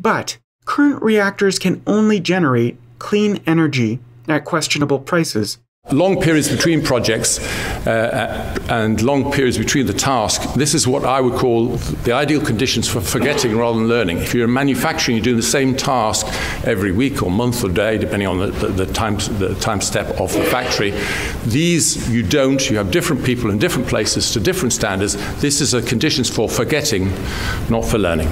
But current reactors can only generate clean energy at questionable prices. Long periods between projects uh, and long periods between the task, this is what I would call the ideal conditions for forgetting rather than learning. If you're in manufacturing, you're doing the same task every week or month or day, depending on the, the, the, time, the time step of the factory. These you don't, you have different people in different places to different standards. This is a conditions for forgetting, not for learning.